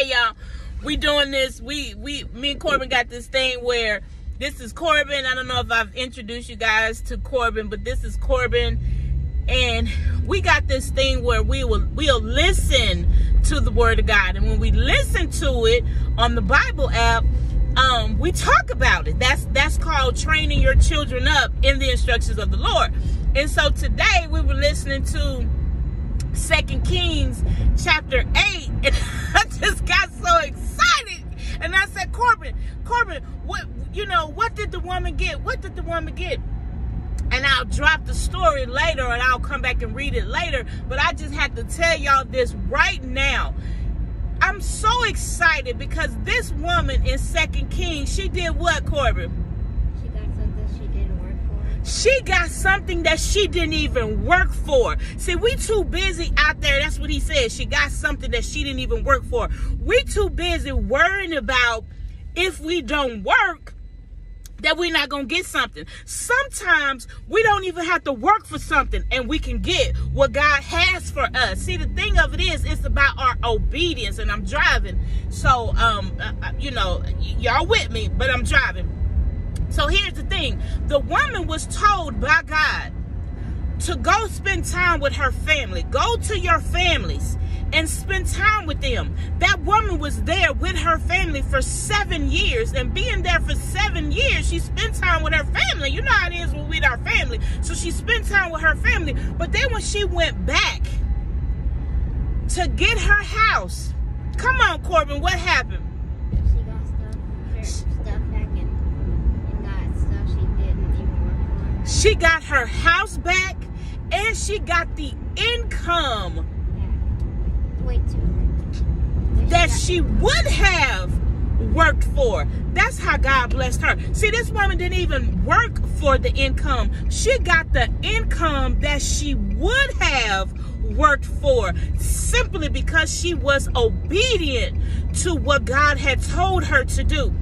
hey y'all, we doing this. We we me and Corbin got this thing where this is Corbin. I don't know if I've introduced you guys to Corbin, but this is Corbin. And we got this thing where we will we'll listen to the word of God. And when we listen to it on the Bible app, um, we talk about it. That's that's called training your children up in the instructions of the Lord. And so today we were listening to Second Kings chapter 8, and I just got so excited. And I said, Corbin, Corbin, what you know, what did the woman get? What did the woman get? And I'll drop the story later and I'll come back and read it later. But I just had to tell y'all this right now. I'm so excited because this woman in Second Kings, she did what, Corbin? She didn't work for. She got something that she didn't even work for. See, we too busy out there. That's what he said. She got something that she didn't even work for. We too busy worrying about if we don't work that we're not going to get something. Sometimes we don't even have to work for something and we can get what God has for us. See, the thing of it is, it's about our obedience and I'm driving. So, um, uh, uh you know, y'all with me, but I'm driving. So here's the thing. The woman was told by God to go spend time with her family. Go to your families and spend time with them. That woman was there with her family for seven years, and being there for seven years, she spent time with her family. You know how it is with our family. So she spent time with her family. But then when she went back to get her house, come on, Corbin, what happened? She got her house back and she got the income that she would have worked for. That's how God blessed her. See, this woman didn't even work for the income. She got the income that she would have worked for simply because she was obedient to what God had told her to do.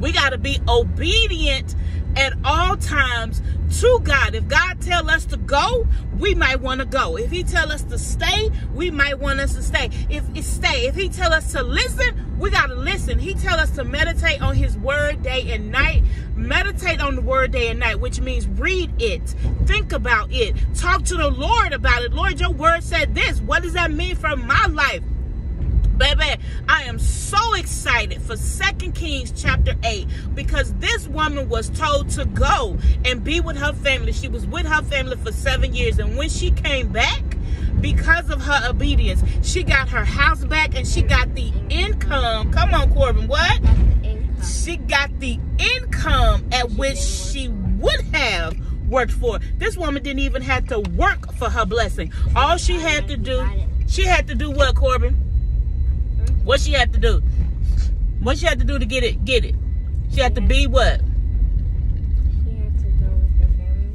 We got to be obedient at all times to God. If God tell us to go, we might want to go. If he tell us to stay, we might want us to stay. If it stay, if he tell us to listen, we got to listen. He tell us to meditate on his word day and night. Meditate on the word day and night, which means read it, think about it, talk to the Lord about it. Lord, your word said this. What does that mean for my life? Baby, I am so excited for Second Kings chapter 8 because this woman was told to go and be with her family. She was with her family for seven years. And when she came back, because of her obedience, she got her house back and she got the income. Come on, Corbin, what? She got the income at which she would have worked for. This woman didn't even have to work for her blessing. All she had to do, she had to do what, Corbin? What she had to do? What she had to do to get it? Get it? She had to be what?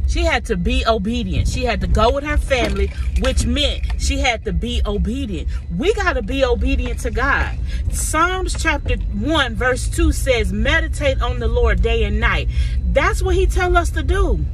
She had to be obedient. She had to go with her family, which meant she had to be obedient. We got to be obedient to God. Psalms chapter 1 verse 2 says, meditate on the Lord day and night. That's what he tell us to do.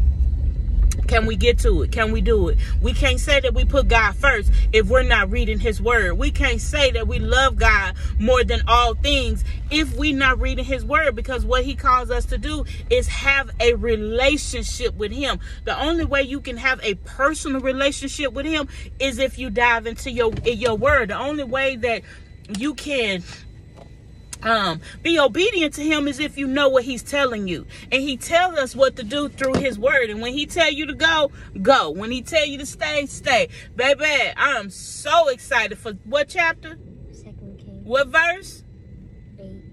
Can we get to it? Can we do it? We can't say that we put God first if we're not reading his word. We can't say that we love God more than all things if we're not reading his word because what he calls us to do is have a relationship with him. The only way you can have a personal relationship with him is if you dive into your your word. The only way that you can um, be obedient to him as if you know what he's telling you. And he tells us what to do through his word. And when he tell you to go, go. When he tell you to stay, stay. Baby, I am so excited for what chapter? Second King. What verse? Eight.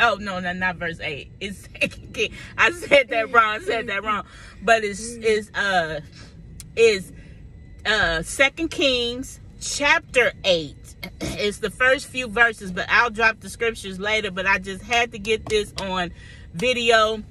Oh no, no, not verse eight. It's second king. I said that wrong. I said that wrong. But it's is uh is uh second Kings chapter eight it's the first few verses, but I'll drop the scriptures later. But I just had to get this on video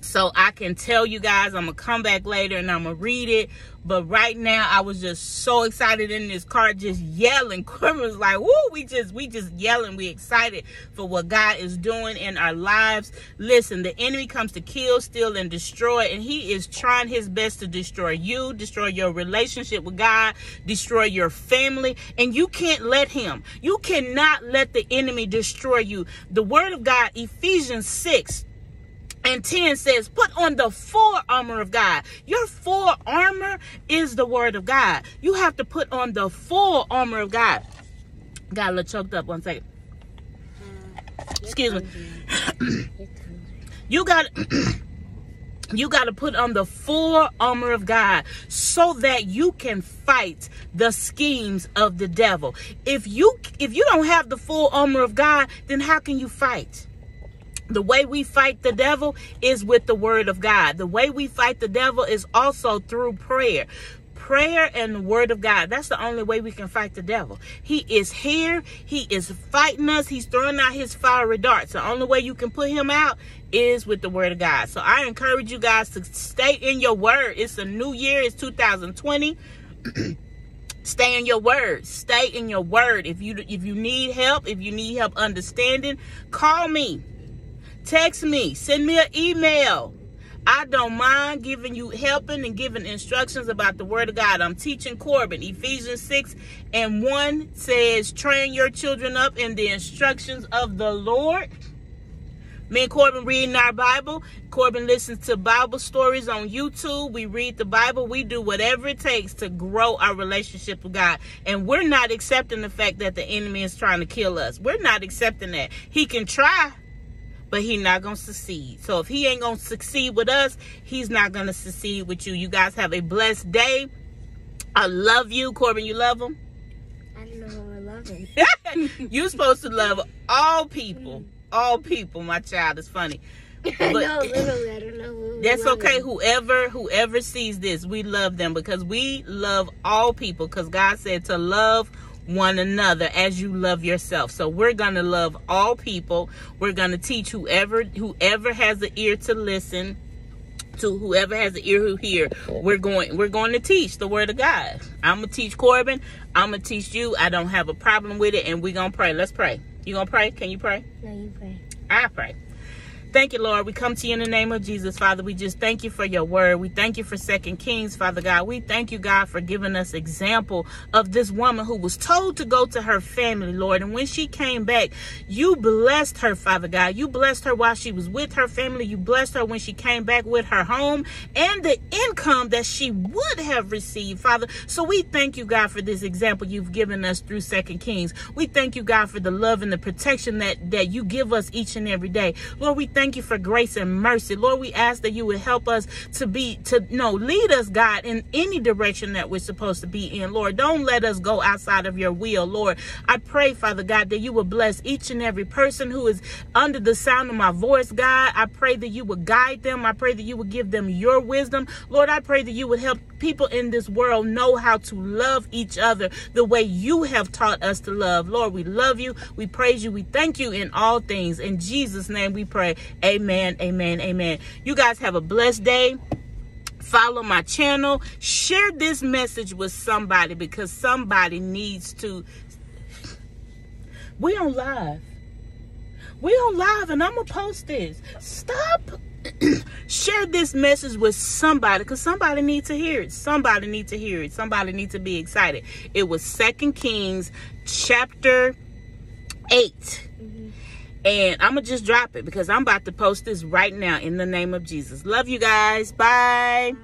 so I can tell you guys. I'm going to come back later and I'm going to read it. But right now, I was just so excited in this car, just yelling. Was like, "Woo!" We just, we just yelling. We excited for what God is doing in our lives. Listen, the enemy comes to kill, steal, and destroy, and he is trying his best to destroy you, destroy your relationship with God, destroy your family, and you can't let him. You cannot let the enemy destroy you. The Word of God, Ephesians six and 10 says, put on the full armor of God. Your full armor is the word of God. You have to put on the full armor of God. Got a little choked up one second. Excuse me. You got you got to put on the full armor of God so that you can fight the schemes of the devil. If you if you don't have the full armor of God, then how can you fight? The way we fight the devil is with the word of God. The way we fight the devil is also through prayer. Prayer and the word of God. That's the only way we can fight the devil. He is here. He is fighting us. He's throwing out his fiery darts. The only way you can put him out is with the word of God. So I encourage you guys to stay in your word. It's a new year. It's 2020. stay in your word stay in your word if you if you need help if you need help understanding call me Text me, send me an email. I don't mind giving you helping and giving instructions about the word of God. I'm teaching Corbin. Ephesians 6 and 1 says, train your children up in the instructions of the Lord. Me and Corbin reading our Bible. Corbin listens to Bible stories on YouTube. We read the Bible. We do whatever it takes to grow our relationship with God. And we're not accepting the fact that the enemy is trying to kill us. We're not accepting that. He can try, but he not gonna succeed. So if he ain't gonna succeed with us, he's not gonna succeed with you. You guys have a blessed day. I love you, Corbin. You love him. I don't know how I love him. You're supposed to love all people. All people. My child is funny. I know, literally, I don't know. Who That's love okay. him. Whoever whoever sees this, we love them because we love all people. Because God said to love one another as you love yourself. So we're gonna love all people. We're gonna teach whoever whoever has the ear to listen to whoever has the ear who hear. We're going we're going to teach the word of God. I'm gonna teach Corbin. I'm gonna teach you. I don't have a problem with it, and we're gonna pray. Let's pray. You gonna pray? Can you pray? No, you pray. I pray. Thank you, Lord. We come to you in the name of Jesus, Father. We just thank you for your word. We thank you for Second Kings, Father God. We thank you, God, for giving us example of this woman who was told to go to her family, Lord. And when she came back, you blessed her, Father God. You blessed her while she was with her family. You blessed her when she came back with her home and the income that she would have received, Father. So we thank you, God, for this example you've given us through Second Kings. We thank you, God, for the love and the protection that that you give us each and every day. Lord, we thank you for grace and mercy. Lord, we ask that you would help us to be to no lead us, God, in any direction that we're supposed to be in. Lord, don't let us go outside of your will, Lord. I pray, Father God, that you would bless each and every person who is under the sound of my voice, God. I pray that you would guide them. I pray that you would give them your wisdom. Lord, I pray that you would help people in this world know how to love each other the way you have taught us to love. Lord, we love you. We praise you. We thank you in all things. In Jesus' name we pray. Amen. Amen. Amen. You guys have a blessed day. Follow my channel. Share this message with somebody because somebody needs to. We on live. We on live and I'm to post this. Stop share this message with somebody because somebody needs to hear it somebody needs to hear it somebody needs to be excited it was second kings chapter 8 and i'm gonna just drop it because i'm about to post this right now in the name of jesus. Love you guys. Bye